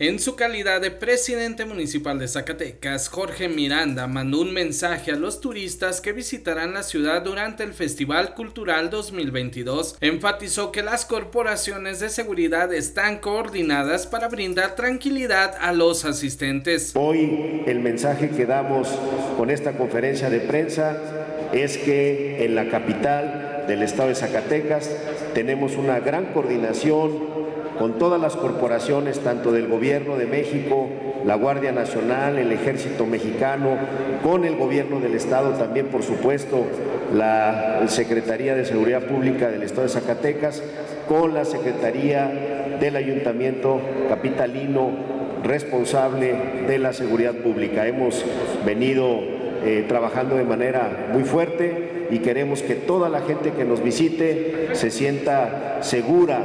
En su calidad de presidente municipal de Zacatecas, Jorge Miranda mandó un mensaje a los turistas que visitarán la ciudad durante el Festival Cultural 2022. Enfatizó que las corporaciones de seguridad están coordinadas para brindar tranquilidad a los asistentes. Hoy el mensaje que damos con esta conferencia de prensa es que en la capital del estado de Zacatecas tenemos una gran coordinación con todas las corporaciones, tanto del Gobierno de México, la Guardia Nacional, el Ejército Mexicano, con el Gobierno del Estado, también por supuesto la Secretaría de Seguridad Pública del Estado de Zacatecas, con la Secretaría del Ayuntamiento Capitalino responsable de la seguridad pública. Hemos venido eh, trabajando de manera muy fuerte y queremos que toda la gente que nos visite se sienta segura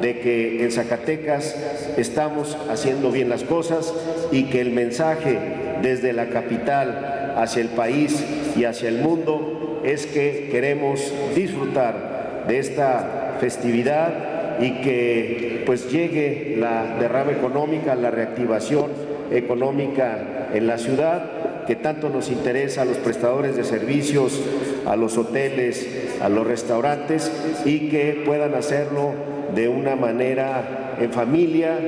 de que en Zacatecas estamos haciendo bien las cosas y que el mensaje desde la capital hacia el país y hacia el mundo es que queremos disfrutar de esta festividad y que pues llegue la derrama económica, la reactivación económica en la ciudad que tanto nos interesa a los prestadores de servicios, a los hoteles, a los restaurantes y que puedan hacerlo de una manera en familia,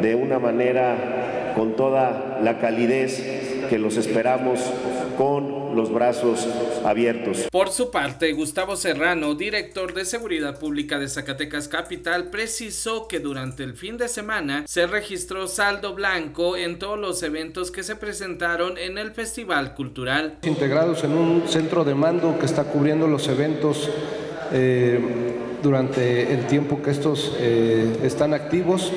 de una manera con toda la calidez que los esperamos con los brazos abiertos. Por su parte, Gustavo Serrano, director de Seguridad Pública de Zacatecas Capital, precisó que durante el fin de semana se registró saldo blanco en todos los eventos que se presentaron en el Festival Cultural. Integrados en un centro de mando que está cubriendo los eventos eh, durante el tiempo que estos eh, están activos.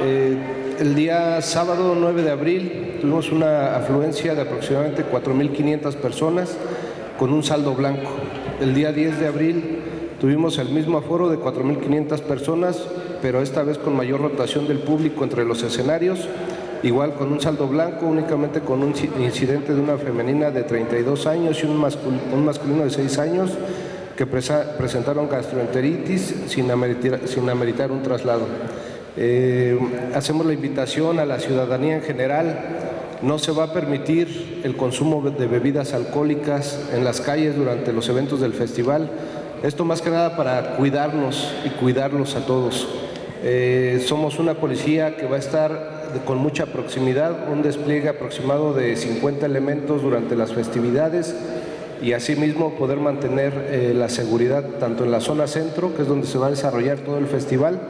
Eh, el día sábado 9 de abril tuvimos una afluencia de aproximadamente 4.500 personas con un saldo blanco. El día 10 de abril tuvimos el mismo aforo de 4.500 personas, pero esta vez con mayor rotación del público entre los escenarios, igual con un saldo blanco, únicamente con un incidente de una femenina de 32 años y un, masculino de 6 años que presentaron gastroenteritis sin ameritar, un traslado. Eh, hacemos la invitación a la ciudadanía en general, no se va a permitir el consumo de bebidas alcohólicas en las calles durante los eventos del festival. Esto más que nada para cuidarnos y cuidarlos a todos. Eh, somos una policía que va a estar con mucha proximidad, un despliegue aproximado de 50 elementos durante las festividades y asimismo poder mantener eh, la seguridad tanto en la zona centro, que es donde se va a desarrollar todo el festival,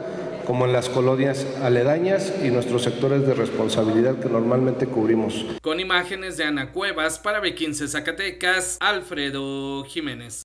como en las colonias aledañas y nuestros sectores de responsabilidad que normalmente cubrimos. Con imágenes de Ana Cuevas para B15 Zacatecas, Alfredo Jiménez.